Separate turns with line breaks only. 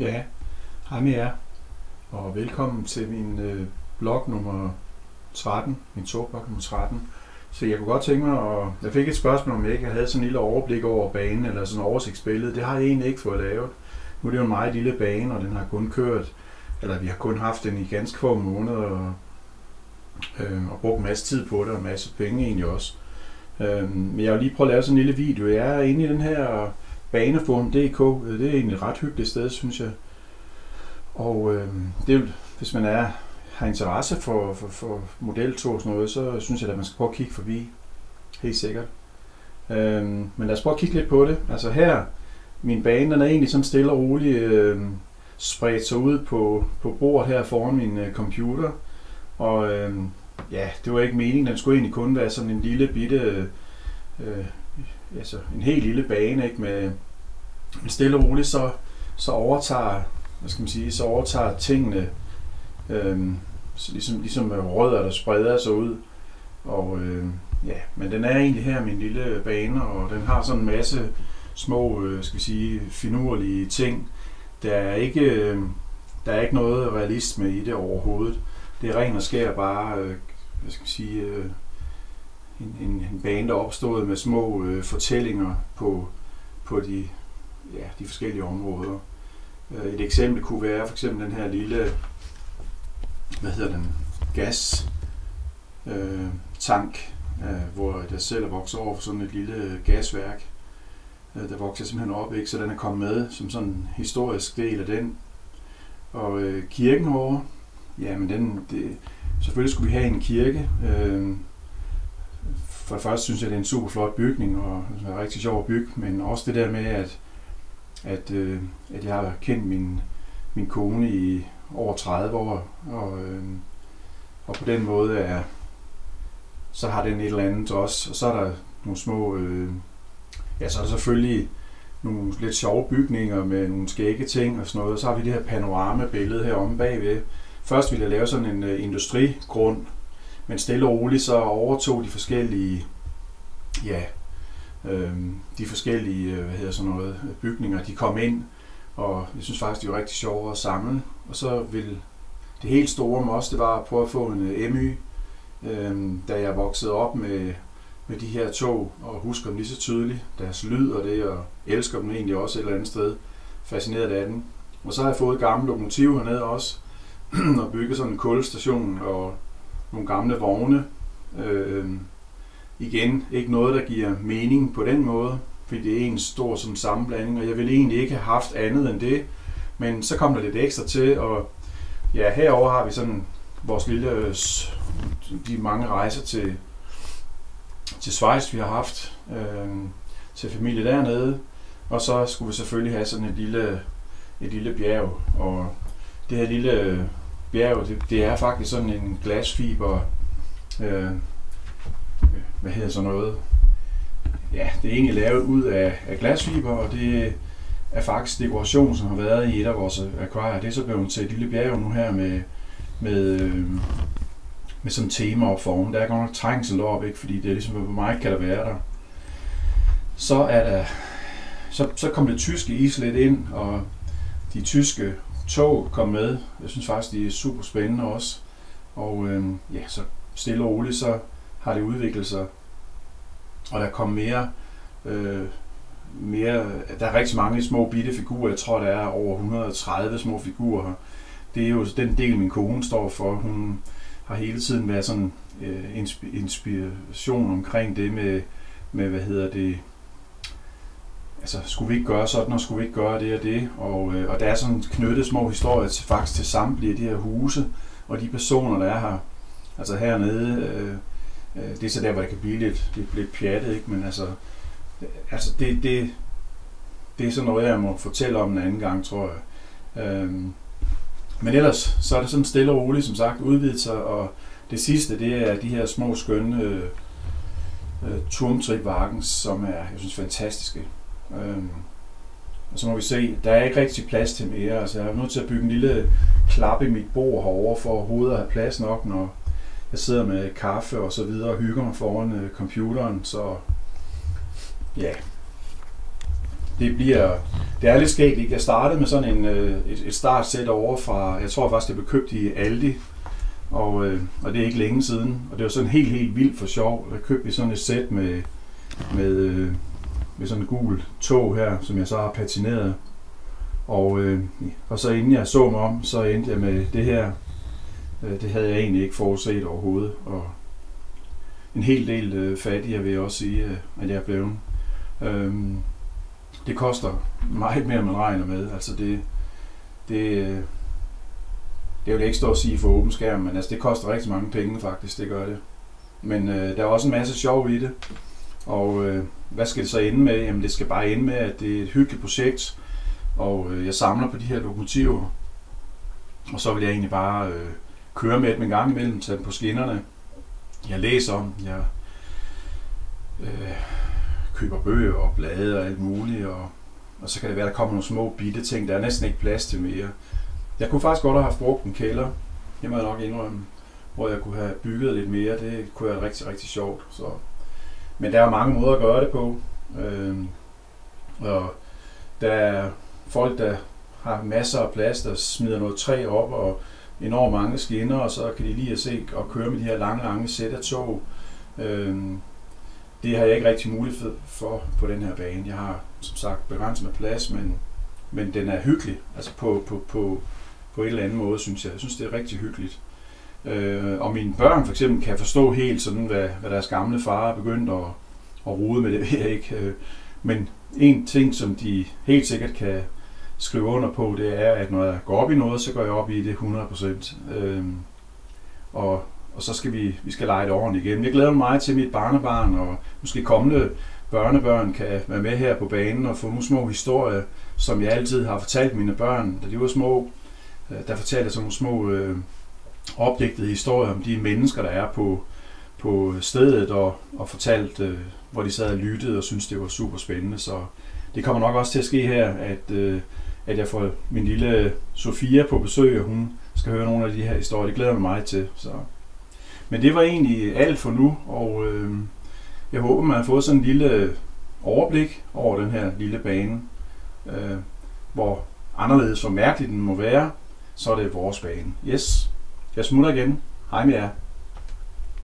Ja, hej med jer, og velkommen til min øh, blog nummer 13, min togblog nummer 13. Så jeg kunne godt tænke mig, og jeg fik et spørgsmål, om jeg ikke havde sådan en lille overblik over banen, eller sådan en oversigtsbillede. Det har jeg egentlig ikke fået lavet. Nu er det jo en meget lille bane, og den har kun kørt, eller vi har kun haft den i ganske få måneder, og, øh, og brugt en masse tid på det, og en masse penge egentlig også. Øh, men jeg vil lige prøve at lave sådan en lille video. Jeg er inde i den her baneforum.dk. Øh, det er egentlig et ret hyggeligt sted, synes jeg. Og øh, det er, hvis man er, har interesse for, for, for modeltog og sådan noget, så synes jeg, at man skal prøve at kigge forbi. Helt sikkert. Øh, men lad os prøve at kigge lidt på det. Altså her, min bane, den er egentlig sådan stille og rolig øh, spredt sig ud på, på bordet her foran min øh, computer. Og øh, ja, det var ikke meningen. Den skulle egentlig kun være sådan en lille bitte, øh, altså en helt lille bane, ikke? Med, men stille og roligt, så, så overtager, hvad skal man sige, så overtager tingene, øhm, så ligesom, ligesom øh, rødder, der spreder sig ud. Og øh, ja, men den er egentlig her, min lille bane, og den har sådan en masse små, øh, skal vi sige, finurlige ting. Der er ikke, øh, der er ikke noget realisme i det overhovedet. Det er ren og skær bare, øh, hvad skal vi sige, øh, en, en, en bane, der opstod med små øh, fortællinger på, på de, ja, de forskellige områder. Øh, et eksempel kunne være for eksempel den her lille, hvad hedder den, gas øh, tank, øh, hvor der selv er vokset over for sådan et lille gasværk. Øh, der vokser simpelthen op, ikke? så den er kommet med som sådan en historisk del af den. Og øh, kirken over, ja, men den, det, selvfølgelig skulle vi have en kirke. Øh, for det første synes jeg, det er en super flot bygning, og det er rigtig sjov at bygge, men også det der med, at, at, øh, at jeg har kendt min, min kone i over 30 år, og, øh, og på den måde er, så har den et eller andet også, og så er der nogle små, øh, ja, så er der selvfølgelig nogle lidt sjove bygninger med nogle skægge ting og sådan noget, og så har vi det her panoramabillede her omme bagved. Først ville jeg lave sådan en øh, industrigrund, men stille og roligt så overtog de forskellige, ja, øh, de forskellige, øh, hvad hedder sådan noget, bygninger, de kom ind, og jeg synes faktisk, de var rigtig sjove at samle. Og så vil det helt store med os, det var at prøve at få en øh, MY, øh, da jeg voksede op med, med de her tog, og husker dem lige så tydeligt, deres lyd og det, og elsker dem egentlig også et eller andet sted, fascineret af den. Og så har jeg fået gamle lokomotiver hernede også, og bygget sådan en kulstation og nogle gamle vogne. Øh, igen, ikke noget, der giver mening på den måde, fordi det er en stor som sammenblanding, og jeg ville egentlig ikke have haft andet end det. Men så kom der lidt ekstra til, og ja, herover har vi sådan vores lille, øh, de mange rejser til, til Schweiz, vi har haft, øh, til familie dernede, og så skulle vi selvfølgelig have sådan et lille, et lille bjerg, og det her lille bjerg, det, det er faktisk sådan en glasfiber, øh, hvad hedder så noget, ja, det er egentlig lavet ud af, af glasfiber, og det er faktisk dekoration, som har været i et af vores akvarier. Det er så blevet til et lille bjerg nu her med, med, øh, med sådan tema og form. Der er godt nok trængsel op, ikke? fordi det er ligesom, hvor meget kan der være der. Så er der, så, så kom det tyske islet ind, og de tyske tog kom med. Jeg synes faktisk, de er super spændende også. Og øh, ja, så stille og roligt, så har det udviklet sig. Og der kom mere, øh, mere, der er rigtig mange små bitte figurer. Jeg tror, der er over 130 små figurer. Det er jo den del, min kone står for. Hun har hele tiden været sådan øh, inspiration omkring det med, med, hvad hedder det, altså, skulle vi ikke gøre sådan, og skulle vi ikke gøre det og det? Og, øh, og der er sådan knyttet små historier til, faktisk til samtlige af de her huse, og de personer, der er her. Altså hernede, øh, øh, det er så der, hvor det kan blive lidt, lidt, lidt pjattet, ikke? men altså, øh, altså det, det, det er sådan noget, jeg må fortælle om en anden gang, tror jeg. Øhm, men ellers, så er det sådan stille og roligt, som sagt, udvidet sig, og det sidste, det er de her små, skønne øh, øh turmtripvarken, som er, jeg synes, fantastiske. Øhm, og så må vi se, der er ikke rigtig plads til mere. Altså, jeg er nødt til at bygge en lille klap i mit bord herover for overhovedet at have plads nok, når jeg sidder med kaffe og så videre og hygger mig foran øh, computeren. Så ja, det bliver, det er lidt skægt, ikke? Jeg startede med sådan en, øh, et, et startsæt over fra, jeg tror faktisk, det blev købt i Aldi, og, øh, og det er ikke længe siden. Og det var sådan helt, helt vildt for sjov. Jeg købte sådan et sæt med, med, øh, med sådan en gul tog her, som jeg så har patineret. Og, øh, og så inden jeg så mig om, så endte jeg med det her. Øh, det havde jeg egentlig ikke forudset overhovedet. Og en hel del øh, fattigere vil jeg også sige, øh, at jeg er blevet. Øh, det koster meget mere, end man regner med. Altså det, det, øh, det vil jeg ikke stå og sige for åben skærm, men altså det koster rigtig mange penge faktisk, det gør det. Men øh, der er også en masse sjov i det. Og øh, hvad skal det så ende med? Jamen det skal bare ende med, at det er et hyggeligt projekt, og øh, jeg samler på de her lokomotiver. Og så vil jeg egentlig bare øh, køre med dem en gang imellem, tage dem på skinnerne. Jeg læser om, jeg øh, køber bøger og blade og alt muligt, og, og så kan det være, at der kommer nogle små bitte ting, der er næsten ikke plads til mere. Jeg kunne faktisk godt have haft brugt en kælder, det må jeg nok indrømme, hvor jeg kunne have bygget lidt mere. Det kunne være rigtig, rigtig sjovt. Så. Men der er mange måder at gøre det på. Øh, og der er folk, der har masser af plads, der smider noget træ op og enormt mange skinner, og så kan de lige at se og køre med de her lange, lange sæt af tog. Øh, det har jeg ikke rigtig mulighed for på den her bane. Jeg har som sagt begrænset med plads, men, men den er hyggelig. Altså på, på, på, på en eller anden måde, synes jeg. Jeg synes, det er rigtig hyggeligt. Øh, og mine børn for eksempel kan forstå helt sådan, hvad, hvad deres gamle far er begyndt at, at rode med, det ved jeg ikke. Øh, men en ting, som de helt sikkert kan skrive under på, det er, at når jeg går op i noget, så går jeg op i det 100%. Øh, og, og så skal vi, vi skal lege det ordentligt igen. Jeg glæder mig meget til mit barnebarn, og måske kommende børnebørn kan være med her på banen og få nogle små historier, som jeg altid har fortalt mine børn, da de var små. Øh, der fortalte jeg sådan nogle små øh, opdigtede historier om de mennesker, der er på, på stedet, og, og fortalt, øh, hvor de sad og lyttede og syntes, det var super spændende. Så det kommer nok også til at ske her, at, øh, at jeg får min lille Sofia på besøg, og hun skal høre nogle af de her historier. Det glæder mig meget til. Så. Men det var egentlig alt for nu, og øh, jeg håber, man har fået sådan en lille overblik over den her lille bane, øh, hvor anderledes og mærkeligt den må være, så er det vores bane. Yes, jeg smutter igen. Hej med jer.